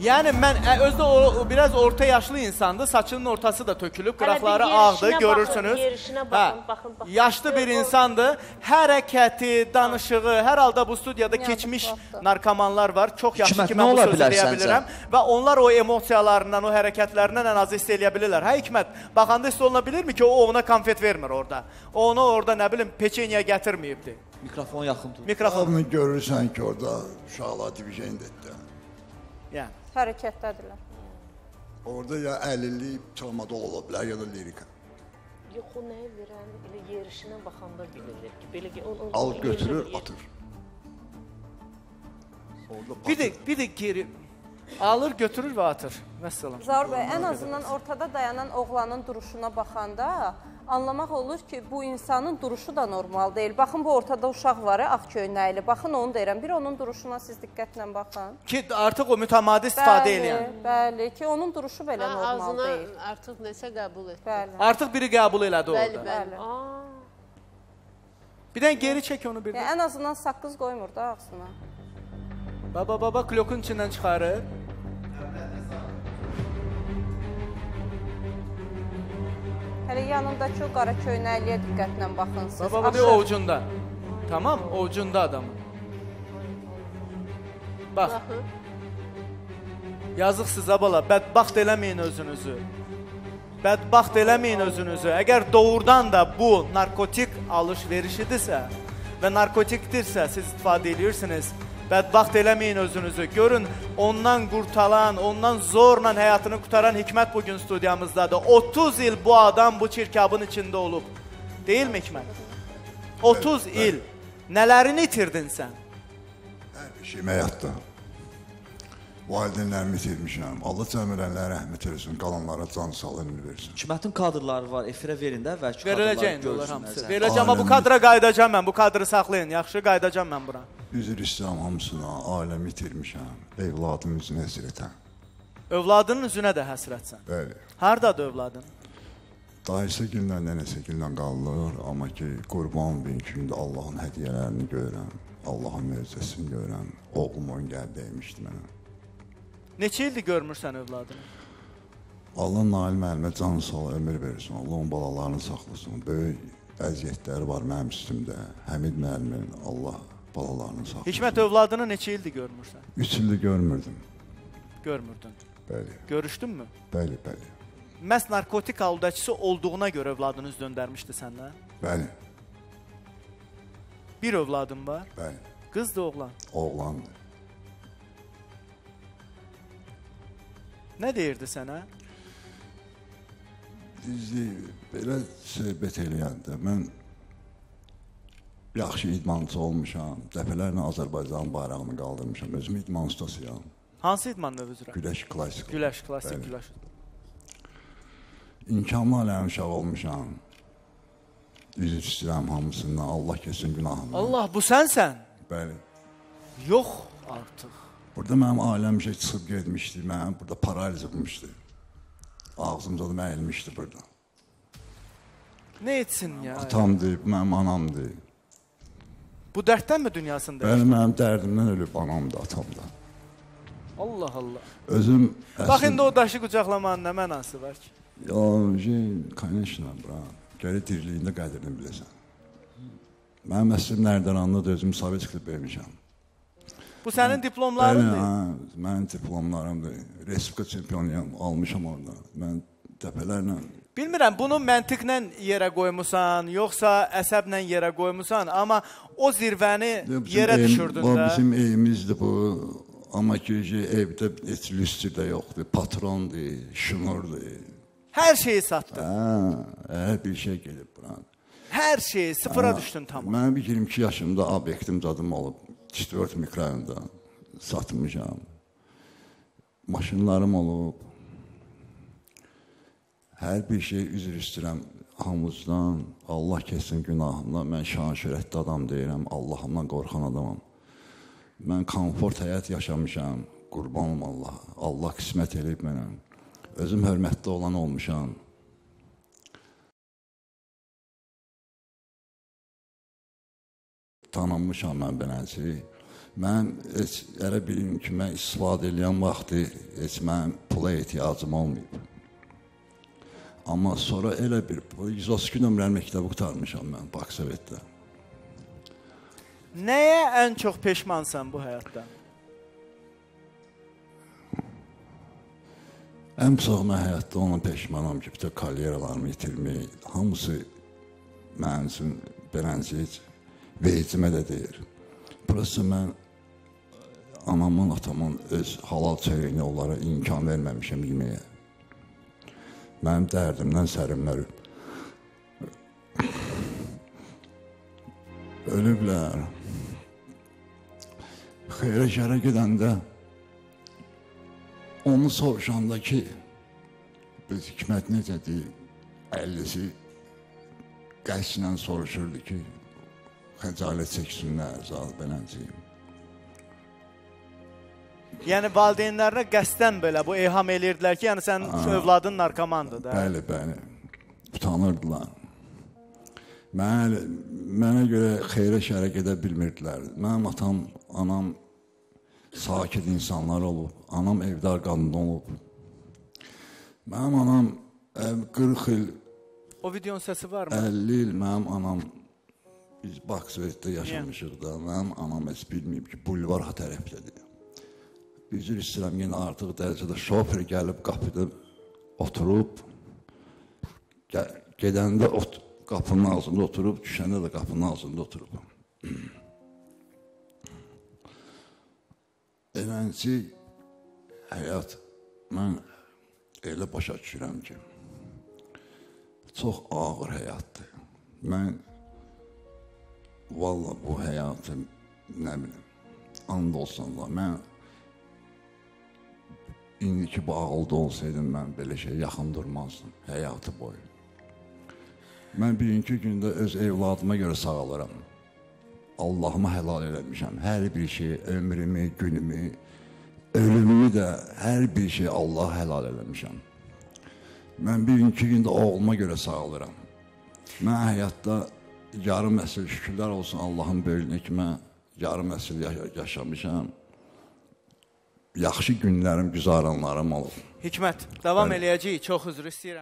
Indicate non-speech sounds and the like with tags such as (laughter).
Yəni mən ə, özü də o, o biraz orta yaşlı insandı. Saçının ortası da tökülüb, qıraqları ağdı, görürsünüz. baxın, yerişinə baxın, baxın, baxın. Yaşlı bir insandı. Hərəkəti, danışığı, hər halda bu studiyada keçmiş vaxtı. narkomanlar var. Çox yaxşı Hikmət, ki, mən bu sözü deyə bilirəm və onlar o emosiyalarından, o hərəkətlərindən ən azı hiss eləyə bilirlər. Hə Hikmət, baxanda hiss oluna bilirmi ki, o ona konfet vermir orada. O onu orada nə bilim peçenya gətirməyibdi. Mikrofon yaxın tut. Mikrofon. Onu görürsən ki, orada uşaqlar diviziyondədir. Yəni Hərəkətdədirlər. Orada ya əlillik travmada ola bilər ya da lirika. Yox, o nəyə verən, elə yerişinə baxanda bilirlər ki, belə ki, onu Al götürür, atır. Orada bir də bir də geri alır, götürür və atır. Vəssalam. Zaur bəy, ən azından ortada dayanan oğlanın duruşuna baxanda anlamaq olur ki, bu insanın duruşu da normal deyil. Baxın bu ortada uşaq var, ağ köynəkli. Baxın onu deyirəm. Bir onun duruşuna siz diqqətlə baxın. Ki artıq o mütəmadi istifadə Bəli, eləyən. bəli ki, onun duruşu belə Ha, normal ağzına deyil. artıq nəsə qəbul etdi. Bəli. Artıq biri qəbul elədi Bəli, orada. bəli. Bəli. Bir dən geri çək onu bir də. Yəni, ən azından saqqız qoymur da ağzına. Baba baba klokun içindən çıxarır. Hələ yanındakı qara köynəkliyə diqqətlə baxın siz. Baba bu da ovucunda. Tamam, ovucunda adamın. Bax. Yazıq sizə bala, bədbaxt eləməyin özünüzü. Bədbaxt eləməyin özünüzü. Əgər doğrudan da bu narkotik alış-verişidirsə və narkotikdirsə siz istifadə edirsiniz, bədbaxt eləməyin özünüzü. Görün, ondan qurtalan, ondan zorla həyatını qutaran Hikmət bu gün studiyamızdadır. 30 il bu adam bu çirkabın içində olub. Deyilmi Hikmət? 30 il. Nələrini itirdin sən? Hər bir şeyim həyatda. Valideynlərimi itirmişəm. Allah cəmirənlərə rəhmət eləsin, qalanlara can sağlığı ömür versin. Hikmətin kadrları var, efirə verin də və Veriləcək onlar hamısı. Veriləcək amma bu kadra qayıdacam mən. Bu kadrı saxlayın. Yaxşı qayıdacam mən bura. Üzr istəyirəm hamısına, ailəmi itirmişəm, evladımın üzünə həsrətəm. Övladının üzünə də həsrətsən. Bəli. Hardadır övladın? Dayısı gündən, nənəsi gündən qalır, amma ki, qurban bin gündə Allahın hədiyyələrini görürəm, Allahın möcüzəsini görürəm. Oğlum on gəldi dəymişdi mənə. Neçə ildir görmürsən övladını? Allah Nail müəllimə can sağ ömür versin. Allah onun balalarını saxlasın. Böyük əziyyətləri var mənim üstümdə. Həmid müəllimin Allah balalarını saxlasın. Hikmət övladını neçə ildir görmürsən? 3 ildir görmürdüm. Görmürdün. Bəli, Görüşdünmü? bəli, bəli. Məs narkotik aludəçisi olduğuna görə övladını üz döndərmişdi səndən. Bəli, Bir övladın var. bəli. Qız da oğlan. Oğlandı. Nə deyirdi sənə? Bizi belə söhbət eləyəndə mən yaxşı idmançı olmuşam. Dəfələrlə Azərbaycan bayrağını qaldırmışam. Özüm idman ustasıyam. Hansı idman növü üzrə? Güləş klassik. Güləş, klassik Bəli. güləş. İmkanlı aləm uşaq olmuşam. Üzr istəyirəm hamısından. Allah kesin günahımı. Allah, bu sənsən? Bəli. Yox artıq. Burada mənim ailəm işə çıxıb getmişdi. Mənim burada paraliz olmuşdu. Ağzımda da əyilmişdi burada. Nə etsin ya? Atamdı, mənim anamdı. Bu dərddənmi dünyasında? Mənim, mənim dərdimdən ölüb anam da, atam da. Allah Allah. Özüm əsl... Bax indi o daşı qucaqlamanın nə mənası var ki? Ya, şey, kaynaşla bura. Gəli dirliyində qədrini biləsən. Mənim əslim nərdən anladı, özüm sabit çıxıb vermişəm. Bu sənin diplomlarındır? Bəli, hə, mənim diplomlarımdır. Respublika çempionuyam, almışam orada. Mən dəfələrlə Bilmirəm bunu məntiqlə yerə qoymusan, yoxsa əsəblə yerə qoymusan, amma o zirvəni yerə düşürdün bu də. bizim evimizdir bu. Amma ki, evdə heç lüstü də yoxdur. Patrondur, şnurdur. Hər şeyi satdın. Hə, hər bir şey gedib bura. Hər şeyi sıfıra düşdün tamam. Mən bir 22 yaşımda obyektim zadım olub. 4 mikrorayonda satmışam. Maşınlarım olub. Hər bir şey üzr istəyirəm hamımızdan. Allah kəsin günahımdan. Mən şan şöhrətli adam deyirəm. Allahımdan qorxan adamam. Mən komfort həyat yaşamışam. Qurbanım Allah. Allah qismət eləyib mənə. Özüm hörmətli olan olmuşam. Tanınmışam mən beləsi. Mən heç elə bilim ki, mən istifadə edən vaxtı heç mənim pula ehtiyacım olmayıb. Amma sonra elə bir 132 nömrəli məktəbi qurtarmışam mən Baksovetdə. Nəyə ən çox peşmansan bu həyatda? Ən çox mən həyatda ona peşmanam ki, bütün karyeralarımı itirmək, hamısı mənim üçün beləncə heç vecimə də deyir. Burası mən anamın, atamın öz halal çörəyini onlara imkan verməmişəm yeməyə. Mənim dərdimdən sərimlər ölüblər. Xeyrə şərə gedəndə onu soruşanda ki, biz hikmət necədir? 50-si qəsdən soruşurdu ki, xəcalət çəksinlər, zat beləncəyim. Yəni valideynlərinə qəsdən belə bu eyham eləyirdilər ki, yəni sənin övladın narkomandır da. Bəli, bəli. Utanırdılar. Mən, mənə görə xeyrə şərə gedə bilmirdilər. Mənim atam, anam sakit insanlar olub. Anam evdar qadın olub. Mənim anam ə, 40 il, O videonun səsi varmı? 50 il mənim anam biz Baksovetdə yaşamışıq da. Mənim anam heç bilməyib ki, bulvar ha tərəfdədir. Üzr istəyirəm, yenə artıq dərəcədə şofer gəlib qapıda oturub gedəndə ot, qapının ağzında oturub, düşəndə də qapının ağzında oturub. (clears throat) Eləncə həyat mən elə başa düşürəm ki, çox ağır həyatdır. Mən valla bu həyatı nə bilim, and olsun da mən indiki bu ağılda olsaydım mən belə şey yaxın durmazdım həyatı boyu. Mən bugünkü gündə öz evladıma görə sağalıram. Allahıma helal eləmişəm. Hər bir şey, ömrümü, günümü, ölümümü də hər bir şey Allah helal eləmişəm. Mən bugünkü gündə oğluma görə sağalıram. Mən həyatda yarım əsr şükürlər olsun Allahın böyüklüyünə ki, mən yarım əsr yaşa yaşamışam. Yaxşı günlərim, güzaranlarım olub. Hikmət, davam Bəli. eləyəcəyik. Çox üzr istəyirəm.